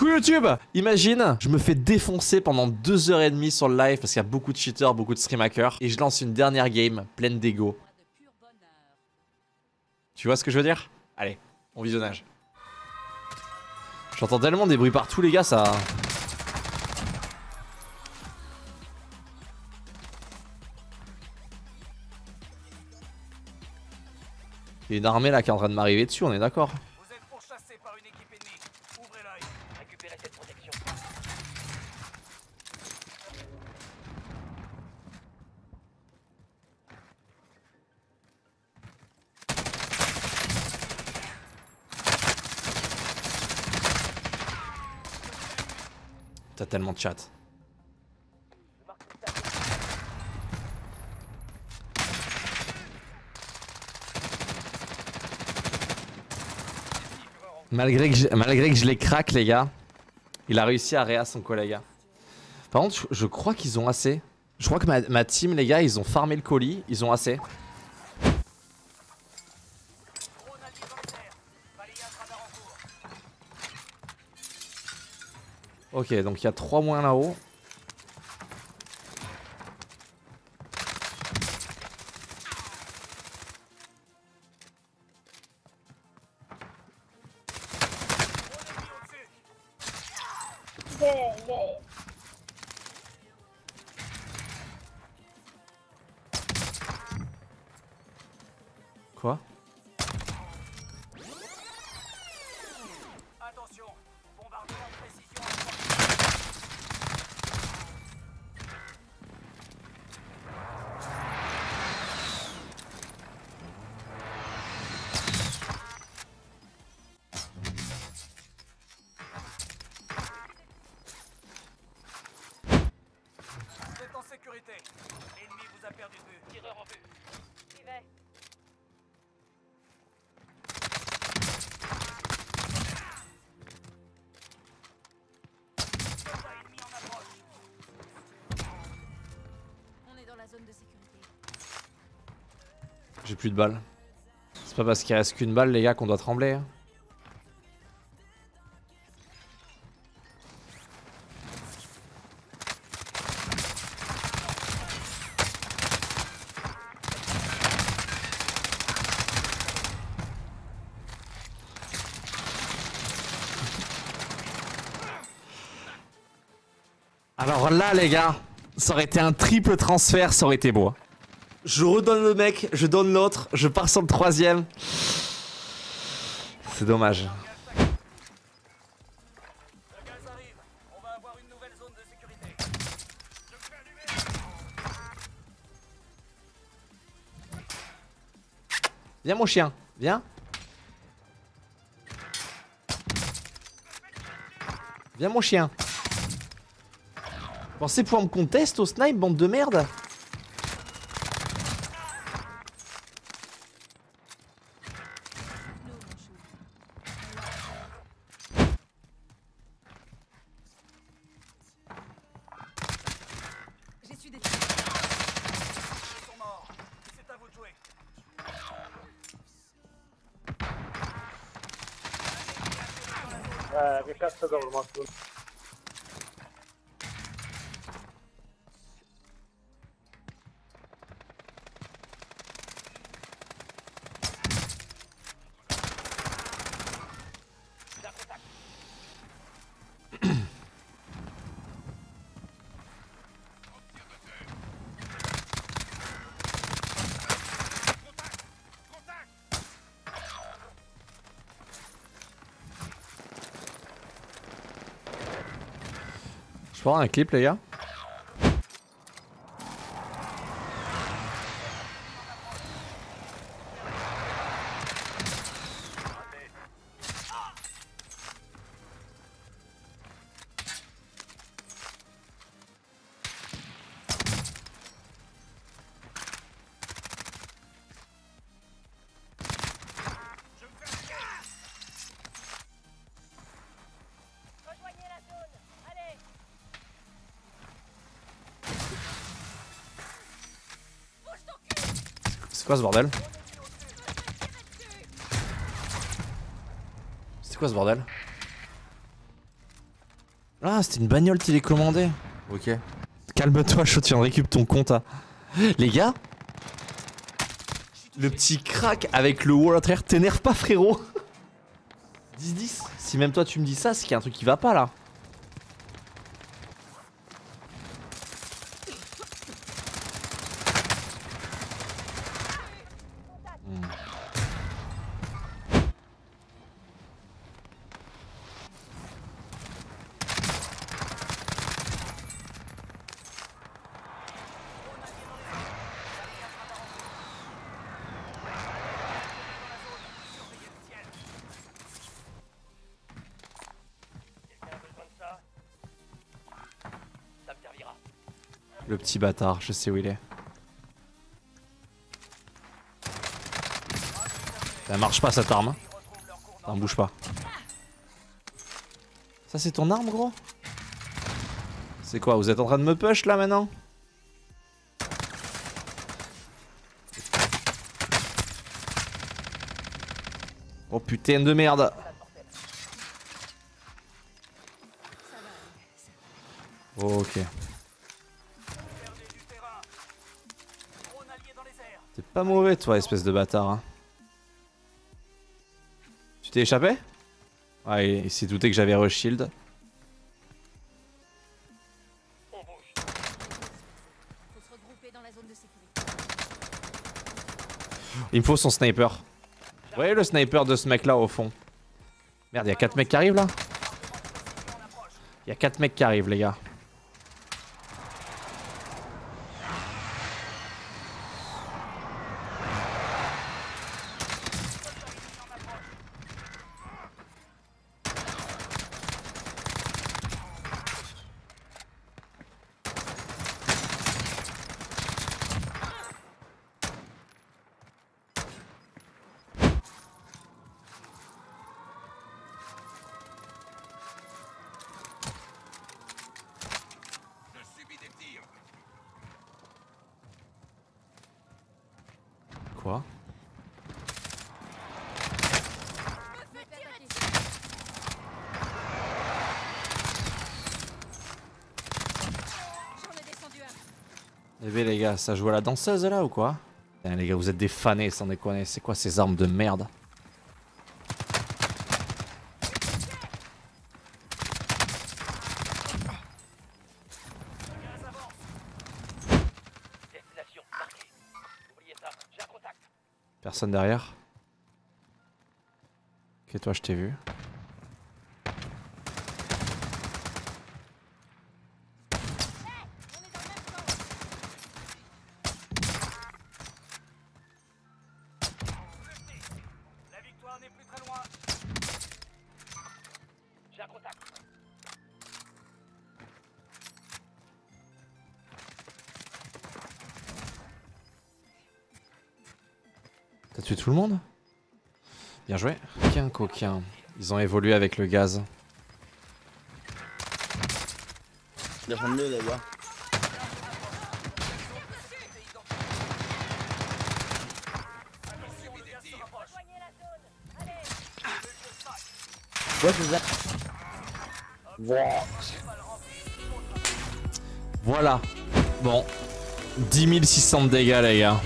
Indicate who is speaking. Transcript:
Speaker 1: Coucou YouTube Imagine, je me fais défoncer pendant 2h30 sur le live parce qu'il y a beaucoup de cheaters, beaucoup de stream hackers et je lance une dernière game pleine d'ego. Tu vois ce que je veux dire? Allez, on visionnage. J'entends tellement des bruits partout les gars, ça... Il y a une armée là qui est en train de m'arriver dessus, on est d'accord
Speaker 2: Vous êtes pourchassé par une équipe ennemie. Ouvrez l'œil. Récupérez cette protection.
Speaker 1: T'as tellement de chat. Malgré que, je, malgré que les craque les gars, il a réussi à réa son collègue. Par contre, je, je crois qu'ils ont assez. Je crois que ma, ma team les gars, ils ont farmé le colis, ils ont assez. Ok, donc il y a 3 moins là-haut. Quoi?
Speaker 2: En sécurité. L'ennemi vous a perdu de vue. Tireur en vue.
Speaker 3: J'y vais.
Speaker 2: Soldat ennemi en approche.
Speaker 3: On est dans la zone de sécurité.
Speaker 1: J'ai plus de balles. C'est pas parce qu'il reste qu'une balle les gars qu'on doit trembler. hein. Alors là les gars, ça aurait été un triple transfert, ça aurait été beau. hein. Je redonne le mec, je donne l'autre, je pars sur le troisième. C'est dommage. Viens mon chien, viens. Viens mon chien. Pensez pouvoir me conteste au snipe, bande de merde Je peux avoir un clip les gars C'est quoi ce bordel C'est quoi ce bordel Ah, c'était une bagnole télécommandée. Ok. Calme-toi, chaud, tu récup ton compte. hein. Les gars Le petit crack avec le wall à travers, t'énerve pas, frérot 10-10. Si même toi tu me dis ça, c'est qu'il y a un truc qui va pas là. Le petit bâtard, je sais où il est. Ça marche pas cette arme. hein. Ça ne bouge pas. Ça c'est ton arme gros? C'est quoi Vous êtes en train de me push là maintenant? Oh putain de merde Ok. Pas mauvais toi, espèce de bâtard. hein. Tu t'es échappé? Ouais, il s'est douté que j'avais re-shield. Il me faut son sniper. Vous voyez le sniper de ce mec là au fond? Merde, y'a 4 mecs qui arrivent là? Y'a 4 mecs qui arrivent les gars. Quoi. Eh ben les gars, ça joue à la danseuse là ou quoi? Putain, les gars, vous êtes des fanés sans déconner. C'est quoi ces armes de merde? Personne derrière. Ok, toi je t'ai vu.
Speaker 3: On est dans
Speaker 1: T'as tué tout le monde? Bien joué. Coquin, coquin. Ils ont évolué avec le gaz.
Speaker 4: Défendre-le là-bas.
Speaker 1: Voilà. Bon. 10 600 de dégâts les gars.